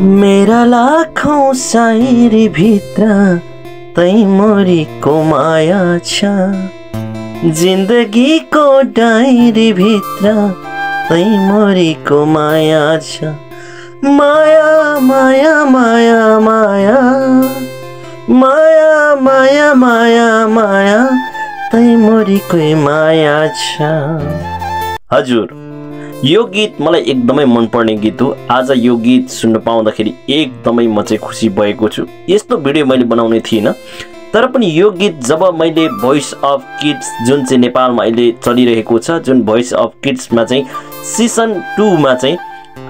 मेरा लाखौँ सायरी भित्र तै मोरीको माया छ। जिन्दगीको डायरी भित्र तै मोरीको माया छ। माया माया माया माया माया माया माया माया तै मोरीकै माया छ। हजुर। यो गीत मलाई एकदमै मनपर्ने गीत हो। आज यो गीत सुन्न पाउँदाखेरि एकदमै म चाहिँ खुसी भएको छु। यस्तो भिडियो मैले बनाउने थिइनँ तर पनि यो गीत जब मैले भोइस अफ किड्स जुन चाहिँ नेपालमा अहिले चलिरहेको छ जुन भोइस अफ किड्समा चाहिँ सिजन टूमा चाहिँ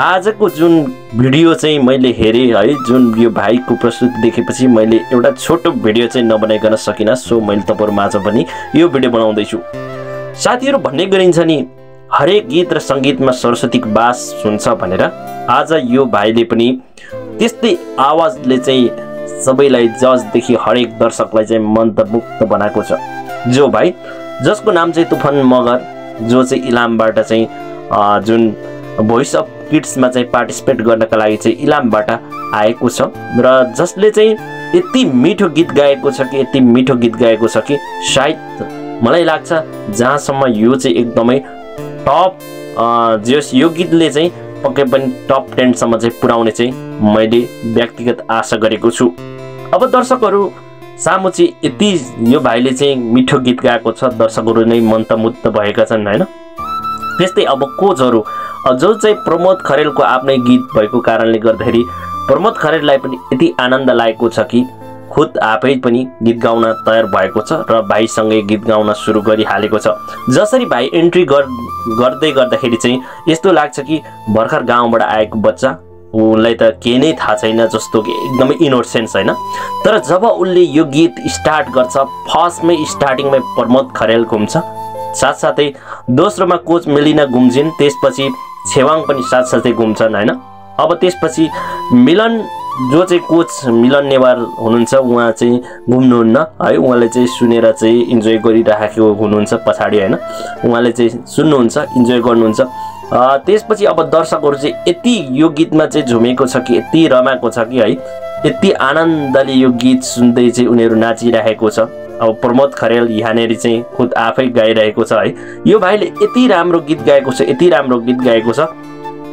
आजको जुन भिडियो चाहिँ मैले हेरेँ है जुन यो भाइको प्रस्तुति देखेपछि मैले एउटा छोटो भिडियो चाहिँ नबनाइकन सकिनँ सो मैले तपाईँहरू माझ पनि यो भिडियो बनाउँदैछु। साथीहरू भन्ने गरिन्छ नि हरेक गीत र सङ्गीतमा सरस्वतीको बास हुन्छ भनेर आज यो भाइले पनि त्यस्तै आवाजले चाहिँ सबैलाई जजदेखि हरेक दर्शकलाई चाहिँ मन्तमुक्त बनाएको छ। जो भाइ जसको नाम चाहिँ तुफान मगर जो चाहिँ इलामबाट चाहिँ जुन भोइस अफ किड्समा चाहिँ पार्टिसिपेट गर्नका लागि चाहिँ इलामबाट आएको छ र जसले चाहिँ यति मिठो गीत गाएको छ कि यति मिठो गीत गाएको छ कि सायद मलाई लाग्छ जहाँसम्म यो चाहिँ एकदमै टप जस यो गीतले चाहिँ पक्कै पनि टप टेनसम्म चाहिँ पुऱ्याउने चाहिँ मैले व्यक्तिगत आशा गरेको छु। अब दर्शकहरू सामु चाहिँ यति यो भाइले चाहिँ मिठो गीत गाएको छ दर्शकहरू नै मन्तमुद्ध भएका छन् होइन? त्यस्तै अब कोचहरू जो चाहिँ प्रमोद खरेलको आफ्नै गीत भएको कारणले गर्दाखेरि प्रमोद खरेललाई पनि यति आनन्द लागेको छ कि खुद आफै पनि गीत गाउन तयार भएको छ र भाइसँगै गीत गाउन सुरु गरिहालेको छ। जसरी भाइ एन्ट्री गर्दै गर्दाखेरि चाहिँ यस्तो लाग्छ कि भर्खर गाउँबाट आएको बच्चा उसलाई त केही नै थाहा छैन जस्तो कि एकदमै इनोसेन्स होइन। तर जब उसले यो गीत स्टार्ट गर्छ फर्स्टमै स्टार्टिङमै प्रमोद खरेल घुम्छ। साथसाथै दोस्रोमा कोच मेलिना घुम्छिन् त्यसपछि छेवाङ पनि साथसाथै घुम्छन् होइन। अब त्यसपछि मिलन जो चाहिँ कोच मिलन नेवार हुनुहुन्छ उहाँ चाहिँ घुम्नुहुन्न है। उहाँले चाहिँ सुनेर चाहिँ इन्जोय गरिराखेको हुनुहुन्छ पछाडि होइन। उहाँले चाहिँ सुन्नुहुन्छ इन्जोय गर्नुहुन्छ। त्यसपछि अब दर्शकहरू चाहिँ यति यो गीतमा चाहिँ झुमेको छ कि यति रमाएको छ कि है। यति आनन्दले यो गीत सुन्दै चाहिँ उनीहरू नाचिरहेको छ। अब प्रमोद खरेल यहाँनिर चाहिँ खुद आफै गाइरहेको छ है। यो भाइले यति राम्रो गीत गाएको छ यति राम्रो गीत गाएको छ।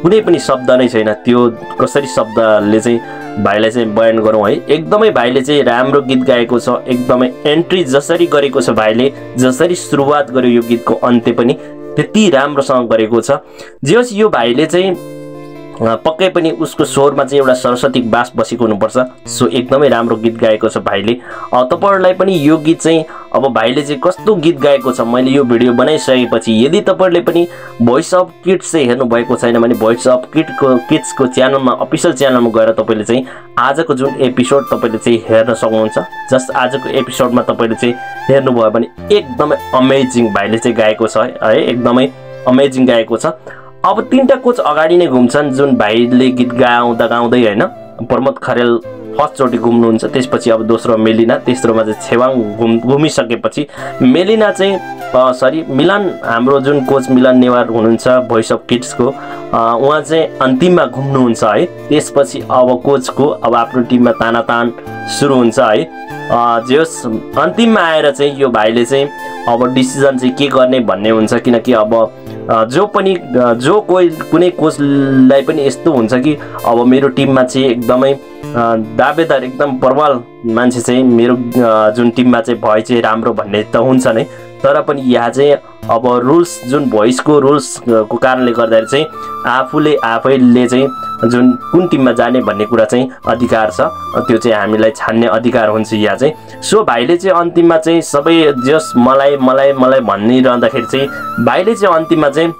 कुनै पनि शब्द नै छैन। त्यो कसरी शब्दले चाहिँ भाइलाई चाहिँ बयान गरौँ है? एकदमै भाइले चाहिँ राम्रो गीत गाएको छ। एकदमै एन्ट्री जसरी गरेको छ भाइले जसरी सुरुवात गर्यो यो गीतको अन्त्य पनि त्यति राम्रोसँग गरेको छ। जे होस् यो भाइले चाहिँ पक्कै पनि उसको स्वरमा चाहिँ एउटा सरस्वती बास बसेको हुनुपर्छ। सो एकदमै राम्रो गीत गाएको छ भाइले। तपाईँहरूलाई पनि यो गीत चाहिँ अब भाइले चाहिँ कस्तो गीत गाएको छ मैले यो भिडियो बनाइसकेपछि यदि तपाईँहरूले पनि भोइस अफ किड्स चाहिँ हेर्नुभएको छैन भने भोइस अफ किडको किड्सको च्यानलमा अफिसियल च्यानलमा गएर तपाईँले चाहिँ आजको जुन एपिसोड तपाईँले चाहिँ हेर्न सक्नुहुन्छ जस्ट आजको एपिसोडमा तपाईँले चाहिँ हेर्नुभयो भने एकदमै अमेजिङ भाइले चाहिँ गाएको छ है एकदमै अमेजिङ गाएको छ। अब तिनवटा कोच अगाडि नै घुम्छन् जुन भाइले गीत गाउँदा गाउँदै होइन प्रमोद खरेल फर्स्टचोटि घुम्नुहुन्छ त्यसपछि अब दोस्रो मेलिना तेस्रोमा चाहिँ छेवाङ घुम घुमिसकेपछि मेलिना चाहिँ सरी मिलन हाम्रो जुन कोच मिलन नेवार हुनुहुन्छ भोइस अफ किड्सको उहाँ चाहिँ अन्तिममा घुम्नुहुन्छ है त्यसपछि अब कोचको अब आफ्नो टिममा तानातान सुरु हुन्छ है। जे होस् अन्तिममा आएर चाहिँ यो भाइले चाहिँ अब डिसिजन चाहिँ के गर्ने भन्ने हुन्छ किनकि अब जो पनि जो कोही कुनै कोचलाई पनि यस्तो हुन्छ कि अब मेरो टिममा चाहिँ एकदमै दावेदार एकदम प्रबल मान्छे चाहिँ मेरो जुन टिममा चाहिँ भए चाहिँ राम्रो भन्ने त हुन्छ नै। तर पनि यहाँ चाहिँ अब रुल्स जुन भोइसको रुल्सको कारणले गर्दाखेरि चाहिँ आफूले आफैले चाहिँ जुन कुन टिममा जाने भन्ने कुरा चाहिँ अधिकार छ त्यो चाहिँ हामीलाई छान्ने अधिकार हुन्छ यहाँ चाहिँ। सो भाइले चाहिँ अन्तिममा चाहिँ सबै जस मलाई मलाई मलाई भनिरहँदाखेरि चाहिँ भाइले चाहिँ अन्तिममा चाहिँ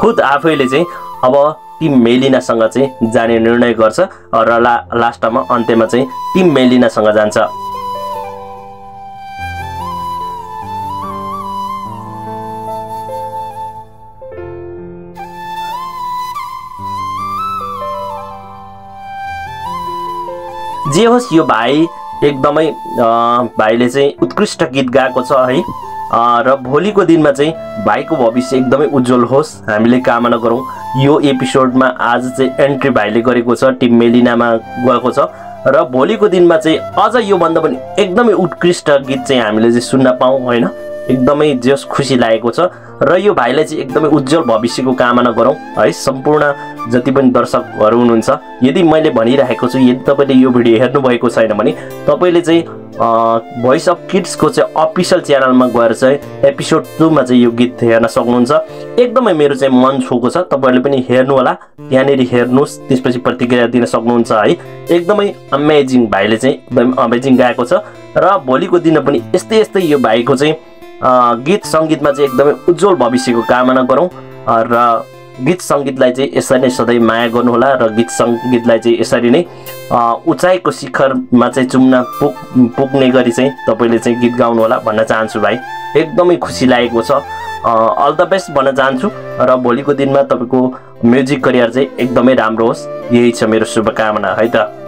खुद आफैले चाहिँ अब टिम मेलिनासँग चाहिँ जाने निर्णय गर्छ र ला लास्टमा अन्त्यमा चाहिँ टिम मेलिनासँग जान्छ। जे होस् यो भाइ एकदमै भाइले चाहिँ उत्कृष्ट गीत गाएको छ है। र भोलिको दिनमा चाहिँ भाइको भविष्य एकदमै उज्जवल होस्। हामीले कामना गरौँ। यो एपिसोडमा आज चाहिँ एन्ट्री भाइले गरेको छ टिम मेलिनामा गएको छ। र भोलिको दिनमा चाहिँ अझ योभन्दा पनि एकदमै उत्कृष्ट गीत चाहिँ हामीले चाहिँ सुन्न पाऊँ होइन? एकदमै जस खुसी लागेको छ। र यो भाइलाई चाहिँ एकदमै उज्जवल भविष्यको कामना गरौँ। है सम्पूर्ण जति पनि दर्शकहरू हुनुहुन्छ यदि मैले भनिरहेको छु यदि तपाईँले यो भिडियो हेर्नुभएको छैन भने तपाईँले चाहिँ भोइस अफ किड्सको चाहिँ अफिसियल च्यानलमा गएर चाहिँ एपिसोड टूमा चाहिँ यो गीत हेर्न सक्नुहुन्छ। एकदमै मेरो चाहिँ मन छोएको छ। तपाईँहरूले पनि हेर्नु होला त्यहाँनिर हेर्नुहोस् त्यसपछि प्रतिक्रिया दिन सक्नुहुन्छ है। एकदमै अमेजिङ भाइले चाहिँ एकदमै अमेजिङ गाएको छ। र भोलिको दिन पनि यस्तै यस्तै यो भाइको चाहिँ गीत सङ्गीतमा चाहिँ एकदमै उज्जवल भविष्यको कामना गरौँ। र गीत सङ्गीतलाई चाहिँ यसरी नै सधैँ माया गर्नुहोला र गीत सङ्गीतलाई चाहिँ यसरी नै उचाइको शिखरमा चाहिँ चुम्न पुग पुग्ने गरी चाहिँ तपाईँले चाहिँ गीत गाउनुहोला भन्न चाहन्छु भाइ। एकदमै खुसी लागेको छ। अल द बेस्ट भन्न चाहन्छु र भोलिको दिनमा तपाईँको म्युजिक करियर चाहिँ एकदमै राम्रो होस्। यही छ मेरो शुभकामना है त?